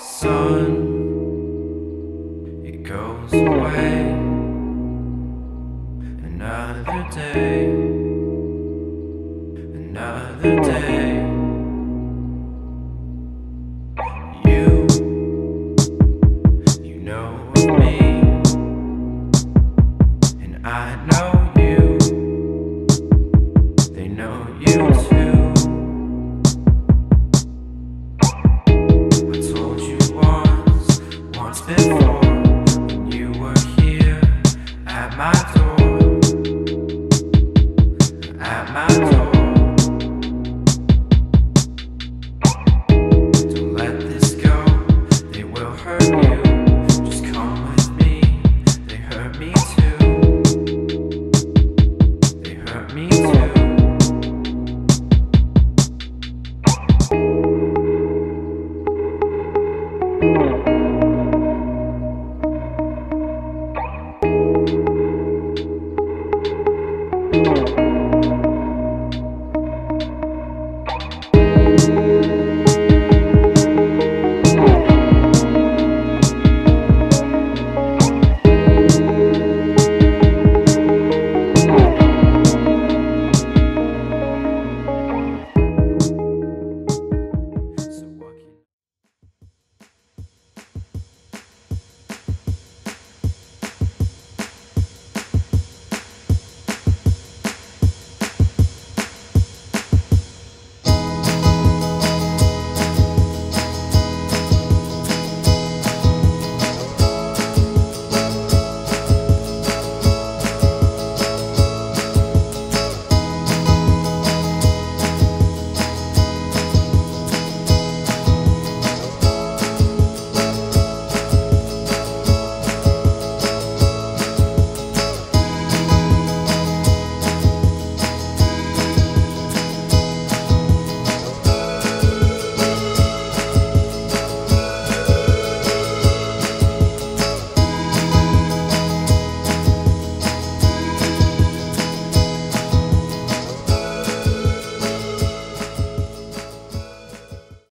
sun, it goes away another day. my soul.